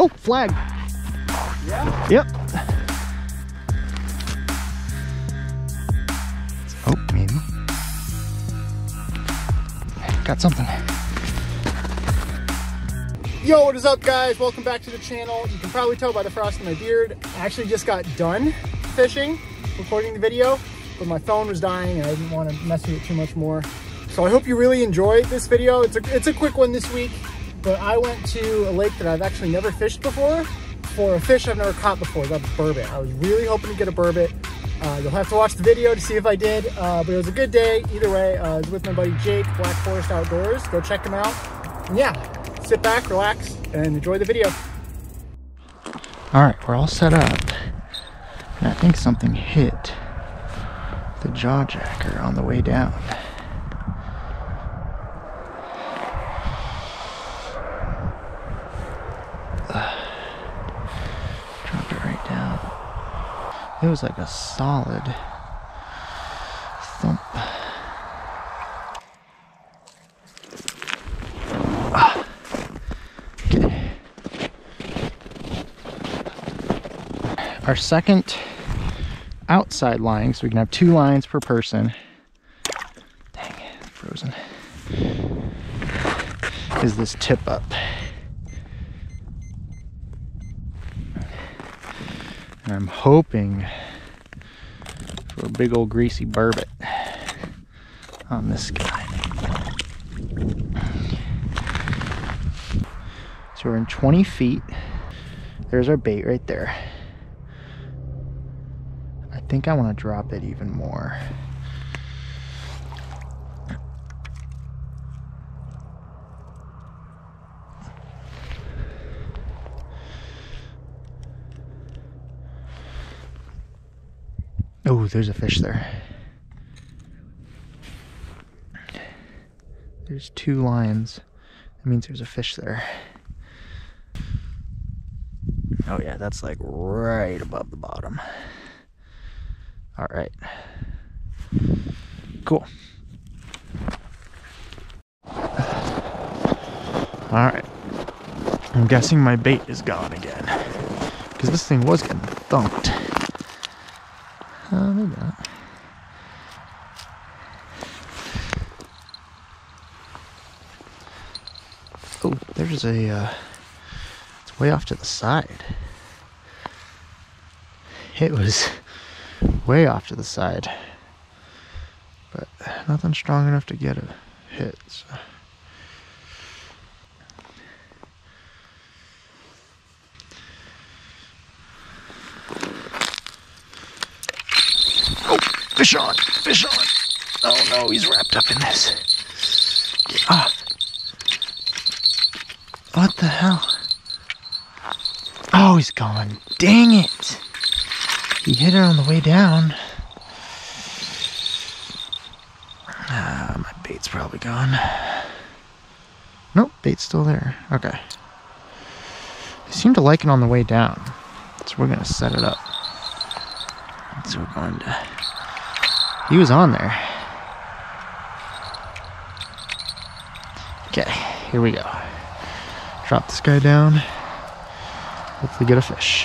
Oh, flag. Yeah? Yep. Oh, maybe. Got something. Yo, what is up guys? Welcome back to the channel. You can probably tell by the frost in my beard. I actually just got done fishing, recording the video, but my phone was dying and I didn't want to mess with it too much more. So I hope you really enjoyed this video. It's a, it's a quick one this week, but I went to a lake that I've actually never fished before for a fish I've never caught before, that's burbot. I was really hoping to get a burbot. Uh, you'll have to watch the video to see if I did, uh, but it was a good day. Either way, uh, I was with my buddy Jake, Black Forest Outdoors. Go check him out. And yeah, sit back, relax, and enjoy the video. All right, we're all set up. And I think something hit the jaw jacker on the way down. Dropped it right down. It was like a solid thump. Ah. Okay. Our second outside line, so we can have two lines per person. Dang, frozen. Is this tip up? And I'm hoping for a big old greasy burbot on this guy. So we're in 20 feet. There's our bait right there. I think I want to drop it even more. There's a fish there. There's two lines. That means there's a fish there. Oh yeah, that's like right above the bottom. All right. Cool. All right. I'm guessing my bait is gone again. Because this thing was getting thumped. Uh, maybe not. Oh, there's a, uh, it's way off to the side. It was way off to the side. But nothing strong enough to get a hit, so. Oh, fish on, fish on. Oh no, he's wrapped up in this. Off. What the hell? Oh, he's gone. Dang it. He hit it on the way down. Ah, my bait's probably gone. Nope, bait's still there. Okay. He seemed to like it on the way down. So we're gonna set it up. So we're going to. He was on there. Okay, here we go. Drop this guy down. Hopefully, get a fish.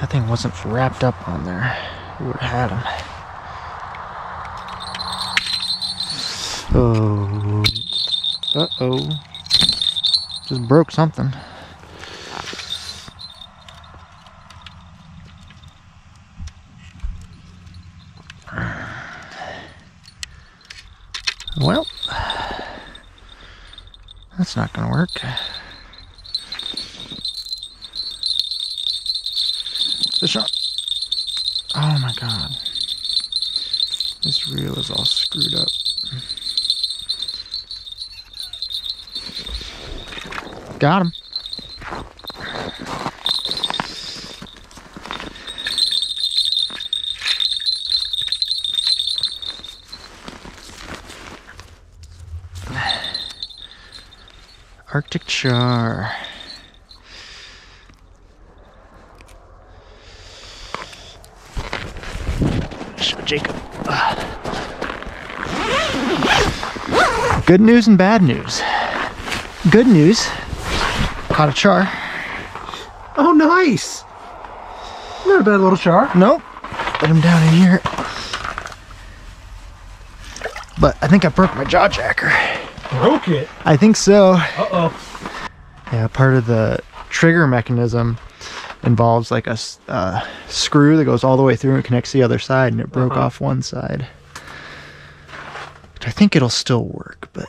That thing wasn't wrapped up on there. We would have had him. Oh. Uh-oh. Just broke something. Well, that's not gonna work. The shot. Oh my god. This reel is all screwed up. Got him. Arctic char. So Jacob. Uh, good news and bad news. Good news. Caught a char. Oh, nice. Not a bad little char. Nope. Put him down in here. But I think I broke my jaw jacker. Broke it. I think so. Uh-oh. Yeah, part of the trigger mechanism involves like a uh, screw that goes all the way through and connects the other side, and it broke Uh-huh. off one side. Which I think it'll still work, but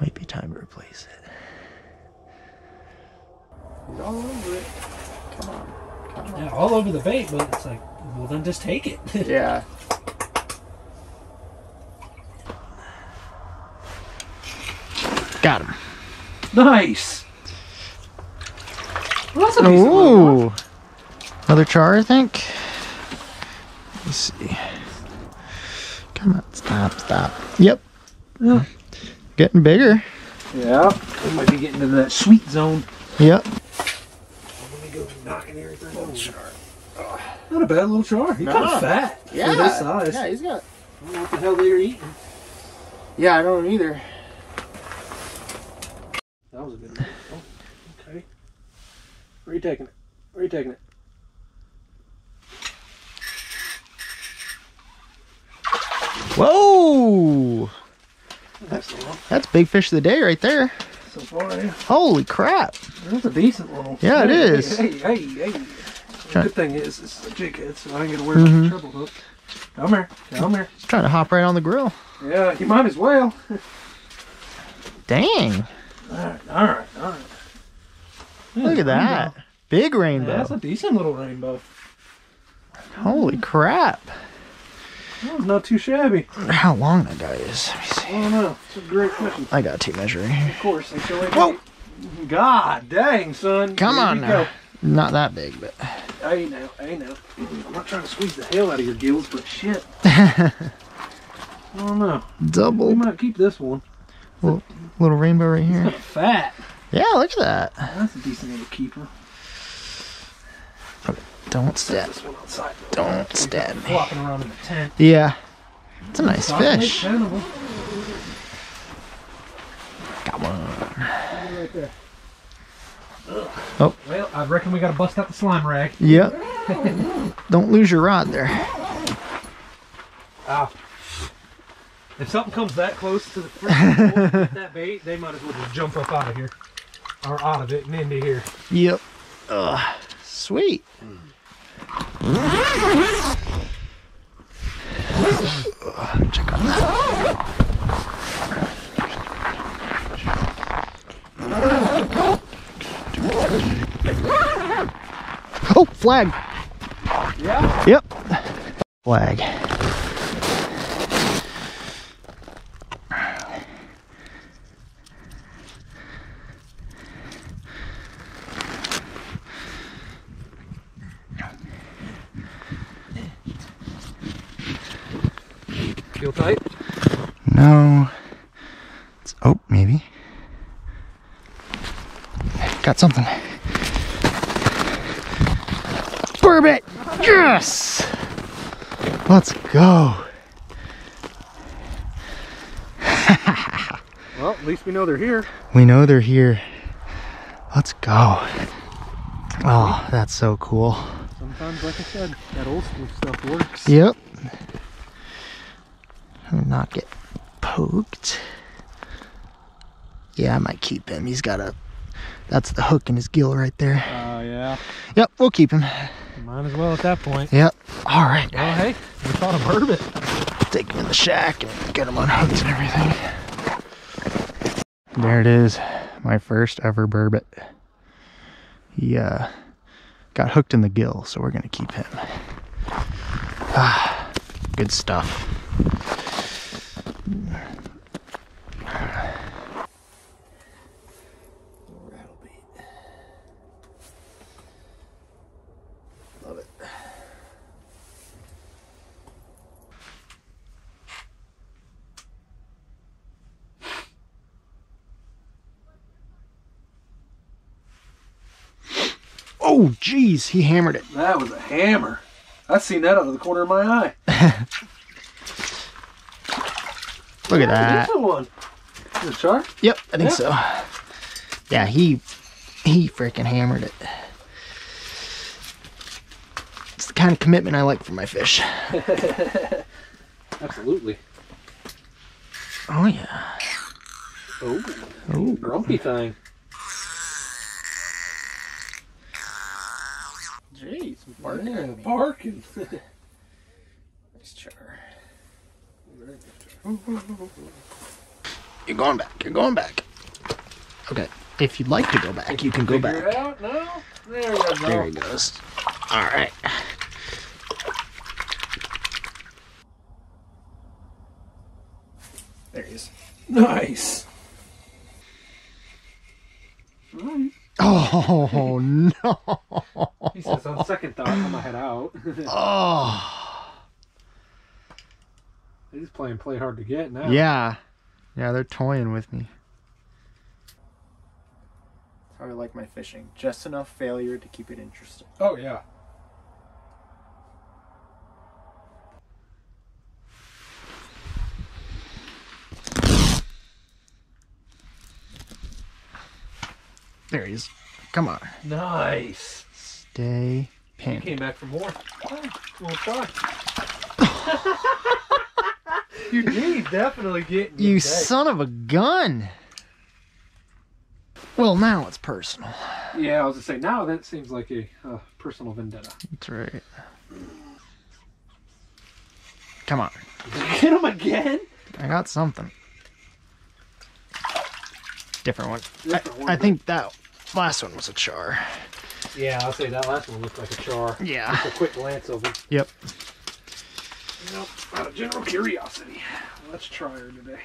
might be time to replace it. all over it. Come on. Come on. Yeah, all over the bait, but it's like, well, then just take it. Yeah. Got him. nice. Well, that's a decent little one. Ooh. Another char, I think. Let's see. Come on, stop, stop. Yep. Yeah. Getting bigger. Yeah. We might be getting into that sweet zone. Yep. Let me go knocking everything over. Not a bad little char. He's kind No. of fat for this size. Yeah, he's got. I don't know what the hell they're eating. Yeah, I don't either. That was a good one. Oh, okay. Where are you taking it? Where are you taking it? Whoa! That's the. That's big fish of the day right there. So far, yeah. Holy crap! That's a decent one. Yeah, it hey, is. Hey, hey, hey. hey. Try- Good thing is, it's a jig head, so I ain't gonna wear Mhm. my treble hook. Come here, come here. He's trying to hop right on the grill. Yeah, you might as well. Dang! All right, all right, all right. Look at that. Big Yeah, rainbow. that's a decent little rainbow. Holy crap! That was not too shabby. How long that guy is? Let me see. I don't know. It's a great question. I got tape measure here. Of course, they show it. Whoa. God dang, son. Come Here on now. go. Not that big, but. Hey now, hey now. I'm not trying to squeeze the hell out of your gills, but shit. I don't know. Double. We might keep this one. Little rainbow right here. Fat. Yeah, look at that. Oh, that's a decent little keeper. Don't stab. outside. Don't stab me. Around in the tent. Yeah. It's a nice fish. Got one. Right there. Oh. Well, I reckon we gotta bust out the slime rag. Yep. Don't lose your rod there. Ow. If something comes that close to the freaking that bait, they might as well just jump up out of here. Or out of it and into here. Yep. Ugh. Sweet. Check on that. Oh, flag. Yeah? Yep. Flag. Tight? No. It's, oh, maybe. Got something. Burbot! Yes! Let's go. Well, at least we know they're here. We know they're here. Let's go. Oh, that's so cool. Sometimes, like I said, that old school stuff works. Yep. Not get poked. Yeah, I might keep him. He's got a. That's the hook in his gill right there. Oh, yeah. Yep, we'll keep him. Might as well at that point. Yep. All right. Well, hey, we caught a burbot. Take him in the shack and get him unhooked and everything. There it is. My first ever burbot. He uh, got hooked in the gill, so we're going to keep him. Ah, good stuff. Love it. Oh, geez, he hammered it. That was a hammer. I seen that out of the corner of my eye. Look at that. There's a one. Is it a shark? Yep, I think Yeah. so. Yeah, he he freaking hammered it. It's the kind of commitment I like for my fish. Absolutely. Oh yeah. Oh, Oh, grumpy thing. Jeez, Yeah, barking. Nice char. you're going back. You're going back. Okay. If you'd like to go back, you can go back. it out? No? There you go. There he goes. All right. There he is. Nice. Oh no. He says, on second thought, I'm gonna head out. Oh. He's playing play hard to get now. Yeah. Yeah, they're toying with me. That's how I like my fishing. Just enough failure to keep it interesting. Oh yeah. There he is. Come on. Nice. Stay He came back for more. Oh, we'll try. you need definitely get You son of a gun. Well, now it's personal. Yeah, I was gonna say now that seems like a uh, personal vendetta. That's right. Come on. Get him again? I got something. Different one. Different one. I think that last one was a char. Yeah, I'll say that last one looked like a char. Yeah. Just a quick glance of it. Yep. You know, out of general curiosity, let's try her today.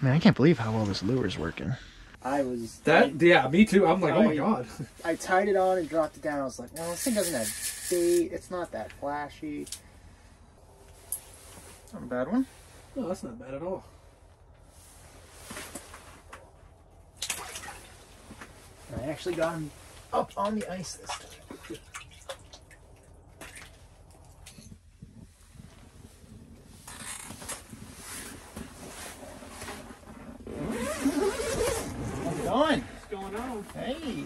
Man, I can't believe how well this lure's working. I was That yeah, me too. I'm like, oh my god. I tied it on and dropped it down. I was like, well, this thing doesn't have bait. It's not that flashy. Not a bad one. No, that's not bad at all. I actually got him up on the ice this time. How's it going? What's going on? Hey.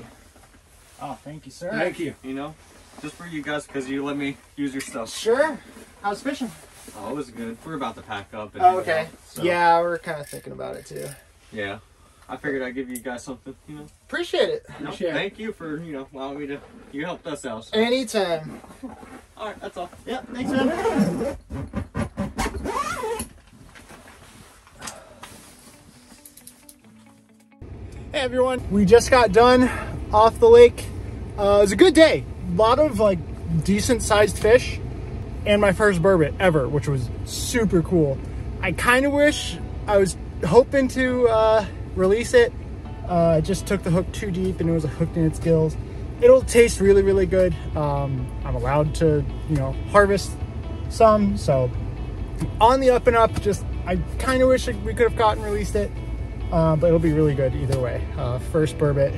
Oh, thank you, sir. Thank you. You know, just for you guys because you let me use your stuff. Sure. How's fishing? Oh, it was good. We're about to pack up. And Oh, okay. out, so, Yeah, we're kind of thinking about it too. Yeah. I figured I'd give you guys something. You know. Appreciate it. No, Appreciate it. thank you for you know allowing me to. You helped us out. So. Anytime. All right, that's all. Yep, thanks, man. Hey everyone, we just got done off the lake. Uh, it was a good day. A lot of like decent sized fish and my first burbot ever, which was super cool. I kind of wish I was hoping to uh, release it. Uh, just took the hook too deep and it was hooked in its gills. It'll taste really, really good. Um, I'm allowed to, you know, harvest some. So on the up and up, just I kind of wish we could have and released it. Uh, but it'll be really good either way. Uh, first burbot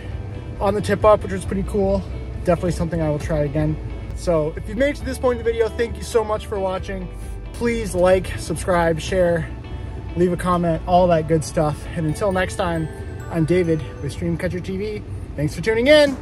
on the tip up, which was pretty cool. Definitely something I will try again. So if you've made it to this point in the video, thank you so much for watching. Please like, subscribe, share, leave a comment, all that good stuff. And until next time, I'm David with Streamcatcher TV. Thanks for tuning in.